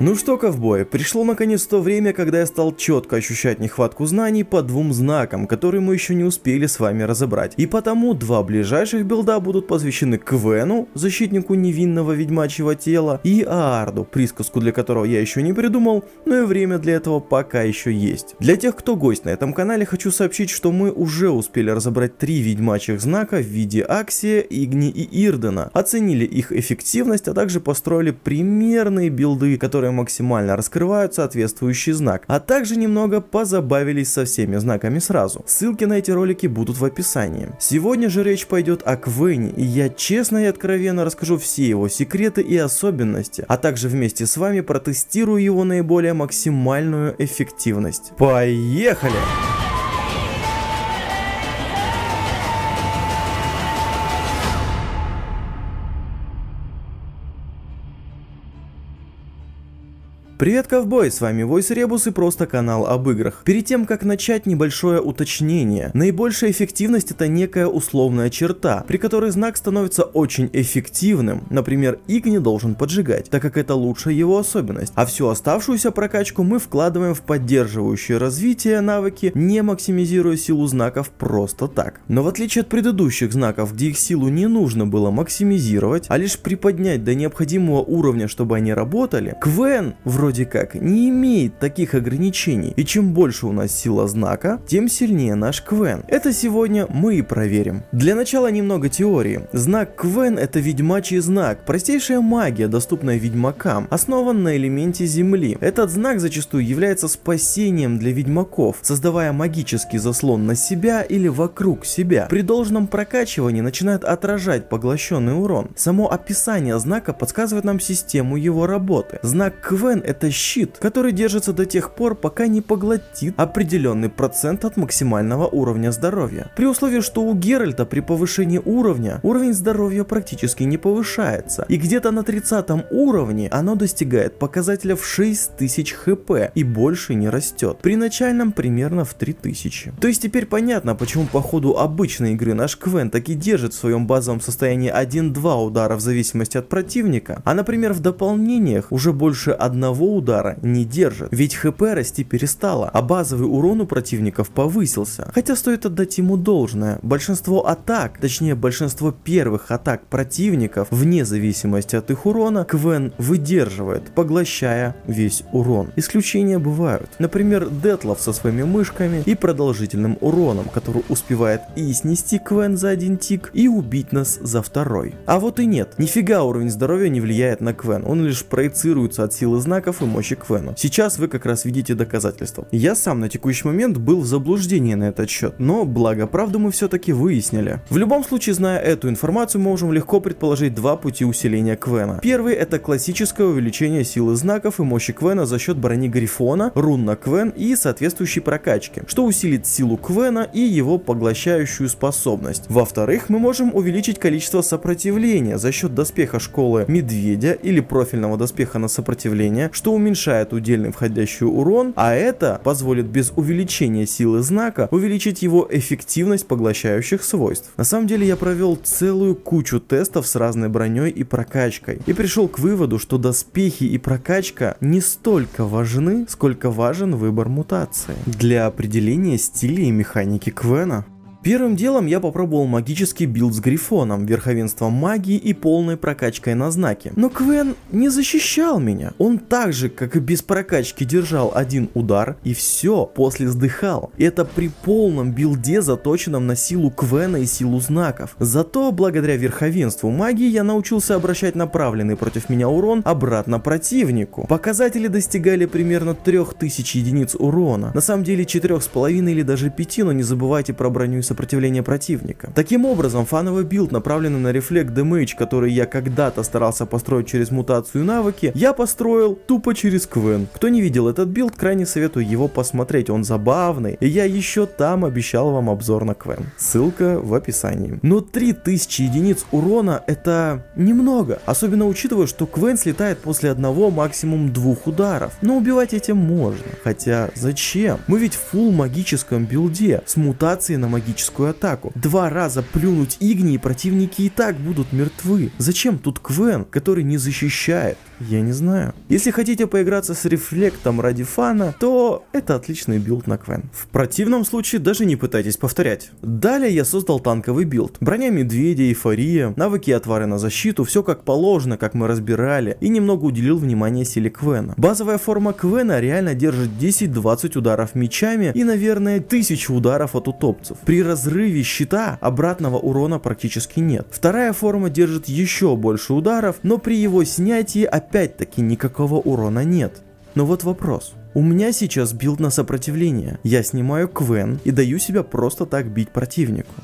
Ну что, ковбой, пришло наконец то время, когда я стал четко ощущать нехватку знаний по двум знакам, которые мы еще не успели с вами разобрать. И потому два ближайших билда будут посвящены Квену, защитнику невинного ведьмачьего тела, и Аарду, присказку для которого я еще не придумал, но и время для этого пока еще есть. Для тех, кто гость на этом канале, хочу сообщить, что мы уже успели разобрать три ведьмачьих знака в виде Аксия, Игни и Ирдена, оценили их эффективность, а также построили примерные билды, которые которые максимально раскрывают соответствующий знак, а также немного позабавились со всеми знаками сразу. Ссылки на эти ролики будут в описании. Сегодня же речь пойдет о Квене, и я честно и откровенно расскажу все его секреты и особенности, а также вместе с вами протестирую его наиболее максимальную эффективность. Поехали! Привет, ковбой, с вами Войс Ребус и просто канал об играх. Перед тем, как начать небольшое уточнение. Наибольшая эффективность это некая условная черта, при которой знак становится очень эффективным. Например, Иг не должен поджигать, так как это лучшая его особенность. А всю оставшуюся прокачку мы вкладываем в поддерживающее развитие навыки, не максимизируя силу знаков просто так. Но в отличие от предыдущих знаков, где их силу не нужно было максимизировать, а лишь приподнять до необходимого уровня, чтобы они работали, Квен вроде вроде как не имеет таких ограничений, и чем больше у нас сила знака, тем сильнее наш Квен. Это сегодня мы и проверим. Для начала немного теории. Знак Квен это ведьмачий знак, простейшая магия, доступная ведьмакам, основан на элементе земли. Этот знак зачастую является спасением для ведьмаков, создавая магический заслон на себя или вокруг себя. При должном прокачивании начинает отражать поглощенный урон. Само описание знака подсказывает нам систему его работы. Знак Квен это это щит, который держится до тех пор, пока не поглотит определенный процент от максимального уровня здоровья. При условии, что у Геральта при повышении уровня, уровень здоровья практически не повышается, и где-то на 30 уровне оно достигает показателя в 6000 хп и больше не растет. При начальном примерно в 3000. То есть теперь понятно, почему по ходу обычной игры наш Квен таки держит в своем базовом состоянии 1-2 удара в зависимости от противника, а например в дополнениях уже больше одного удара не держит, ведь хп расти перестало, а базовый урон у противников повысился. Хотя стоит отдать ему должное, большинство атак, точнее большинство первых атак противников, вне зависимости от их урона, Квен выдерживает, поглощая весь урон. Исключения бывают. Например, Детлов со своими мышками и продолжительным уроном, который успевает и снести Квен за один тик, и убить нас за второй. А вот и нет, нифига уровень здоровья не влияет на Квен, он лишь проецируется от силы знаков и мощи Квена. Сейчас вы как раз видите доказательства. Я сам на текущий момент был в заблуждении на этот счет, но благо правду мы все-таки выяснили. В любом случае, зная эту информацию, мы можем легко предположить два пути усиления Квена. Первый это классическое увеличение силы знаков и мощи Квена за счет брони Грифона, рун на Квен и соответствующей прокачки, что усилит силу Квена и его поглощающую способность. Во-вторых, мы можем увеличить количество сопротивления за счет доспеха школы Медведя или профильного доспеха на сопротивление, что что уменьшает удельный входящий урон, а это позволит без увеличения силы знака увеличить его эффективность поглощающих свойств. На самом деле я провел целую кучу тестов с разной броней и прокачкой и пришел к выводу, что доспехи и прокачка не столько важны, сколько важен выбор мутации для определения стиля и механики Квена. Первым делом я попробовал магический билд с грифоном, верховенством магии и полной прокачкой на знаке. Но Квен не защищал меня. Он так же, как и без прокачки, держал один удар и все, после сдыхал. Это при полном билде, заточенном на силу Квена и силу знаков. Зато, благодаря верховенству магии, я научился обращать направленный против меня урон обратно противнику. Показатели достигали примерно 3000 единиц урона. На самом деле 4,5 или даже 5, но не забывайте про броню и сопротивления противника. Таким образом, фановый билд, направленный на reflect damage, который я когда-то старался построить через мутацию навыки, я построил тупо через Квен. Кто не видел этот билд, крайне советую его посмотреть, он забавный, и я еще там обещал вам обзор на Квен. Ссылка в описании. Но 3000 единиц урона это немного, особенно учитывая, что Квен слетает после одного, максимум двух ударов. Но убивать этим можно, хотя зачем? Мы ведь в full магическом билде, с мутацией на магическом магическую атаку. Два раза плюнуть Игни и противники и так будут мертвы. Зачем тут Квен, который не защищает? Я не знаю. Если хотите поиграться с рефлектом ради фана, то это отличный билд на Квен. В противном случае даже не пытайтесь повторять. Далее я создал танковый билд. Броня медведя, эйфория, навыки и отвары на защиту, все как положено, как мы разбирали, и немного уделил внимание силе Квена. Базовая форма Квена реально держит 10-20 ударов мечами и, наверное, 1000 ударов от утопцев. При разрыве щита обратного урона практически нет. Вторая форма держит еще больше ударов, но при его снятии опять-таки никакого урона нет. Но вот вопрос. У меня сейчас билд на сопротивление. Я снимаю Квен и даю себя просто так бить противнику.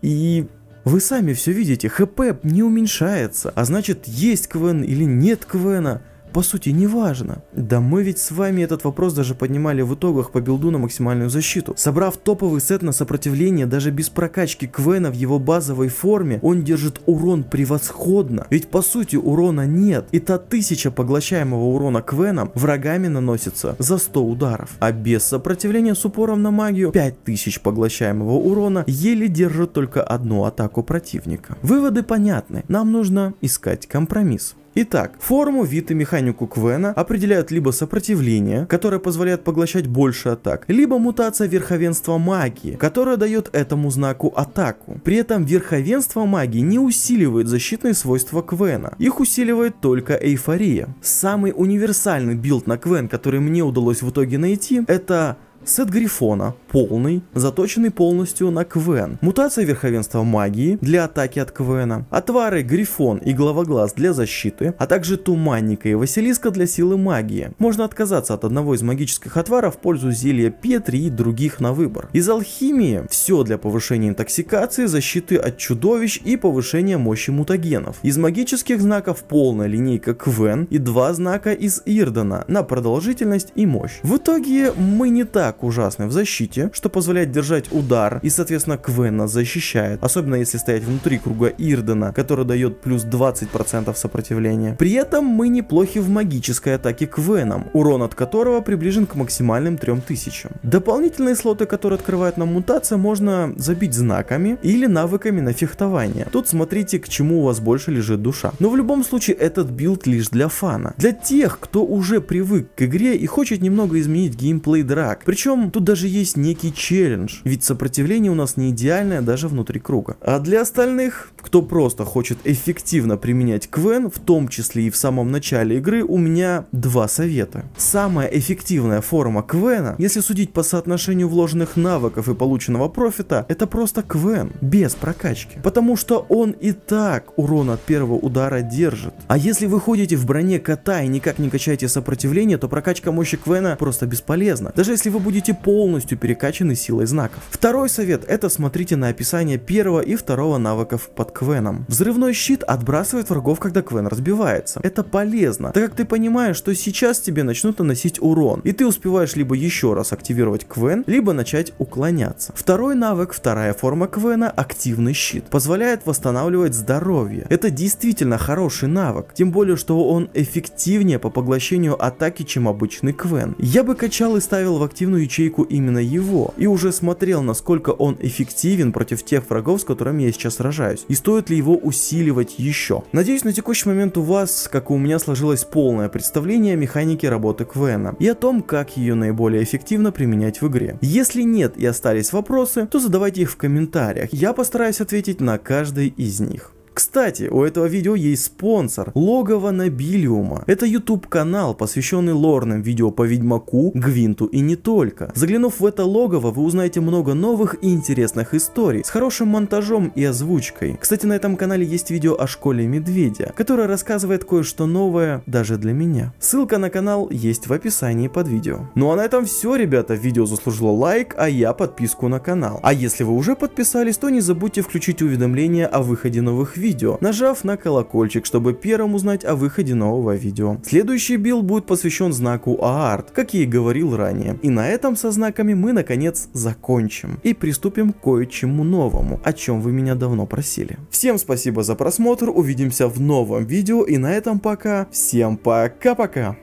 И вы сами все видите, хп не уменьшается, а значит есть Квен или нет Квена по сути не важно. Да мы ведь с вами этот вопрос даже поднимали в итогах по билду на максимальную защиту. Собрав топовый сет на сопротивление даже без прокачки Квена в его базовой форме, он держит урон превосходно. Ведь по сути урона нет. И та тысяча поглощаемого урона Квеном врагами наносится за 100 ударов. А без сопротивления с упором на магию 5000 поглощаемого урона еле держит только одну атаку противника. Выводы понятны. Нам нужно искать компромисс. Итак, форму, вид и механику Квена определяют либо сопротивление, которое позволяет поглощать больше атак, либо мутация верховенства магии, которая дает этому знаку атаку. При этом верховенство магии не усиливает защитные свойства Квена, их усиливает только эйфория. Самый универсальный билд на Квен, который мне удалось в итоге найти, это Сет Грифона, полный, заточенный полностью на Квен. Мутация верховенства магии для атаки от Квена. Отвары Грифон и Главоглаз для защиты, а также Туманника и Василиска для силы магии. Можно отказаться от одного из магических отваров в пользу зелья Петри и других на выбор. Из алхимии все для повышения интоксикации, защиты от чудовищ и повышения мощи мутагенов. Из магических знаков полная линейка Квен и два знака из Ирдена на продолжительность и мощь. В итоге мы не так так ужасны в защите, что позволяет держать удар и, соответственно, Квен нас защищает, особенно если стоять внутри круга Ирдена, который дает плюс 20% сопротивления. При этом мы неплохи в магической атаке Квеном, урон от которого приближен к максимальным 3000. Дополнительные слоты, которые открывает нам мутация, можно забить знаками или навыками на фехтование. Тут смотрите, к чему у вас больше лежит душа. Но в любом случае этот билд лишь для фана. Для тех, кто уже привык к игре и хочет немного изменить геймплей драк. Причем причем тут даже есть некий челлендж, ведь сопротивление у нас не идеальное даже внутри круга. А для остальных, кто просто хочет эффективно применять Квен, в том числе и в самом начале игры, у меня два совета. Самая эффективная форма Квена, если судить по соотношению вложенных навыков и полученного профита, это просто Квен, без прокачки. Потому что он и так урон от первого удара держит. А если вы ходите в броне кота и никак не качаете сопротивление, то прокачка мощи Квена просто бесполезна. Даже если вы будете будете полностью перекачаны силой знаков. Второй совет это смотрите на описание первого и второго навыков под Квеном. Взрывной щит отбрасывает врагов, когда Квен разбивается. Это полезно, так как ты понимаешь, что сейчас тебе начнут наносить урон, и ты успеваешь либо еще раз активировать Квен, либо начать уклоняться. Второй навык, вторая форма Квена, активный щит, позволяет восстанавливать здоровье. Это действительно хороший навык, тем более, что он эффективнее по поглощению атаки, чем обычный Квен. Я бы качал и ставил в активную ячейку именно его, и уже смотрел, насколько он эффективен против тех врагов, с которыми я сейчас сражаюсь, и стоит ли его усиливать еще. Надеюсь, на текущий момент у вас, как и у меня, сложилось полное представление о механике работы Квена и о том, как ее наиболее эффективно применять в игре. Если нет и остались вопросы, то задавайте их в комментариях, я постараюсь ответить на каждый из них. Кстати, у этого видео есть спонсор – Логово Нобилиума. Это YouTube канал, посвященный лорным видео по Ведьмаку, Гвинту и не только. Заглянув в это логово, вы узнаете много новых и интересных историй с хорошим монтажом и озвучкой. Кстати, на этом канале есть видео о школе Медведя, которое рассказывает кое-что новое даже для меня. Ссылка на канал есть в описании под видео. Ну а на этом все, ребята. Видео заслужило лайк, а я подписку на канал. А если вы уже подписались, то не забудьте включить уведомления о выходе новых видео видео, нажав на колокольчик, чтобы первым узнать о выходе нового видео. Следующий билд будет посвящен знаку Аард, как я и говорил ранее. И на этом со знаками мы наконец закончим и приступим к кое-чему новому, о чем вы меня давно просили. Всем спасибо за просмотр, увидимся в новом видео и на этом пока. Всем пока-пока.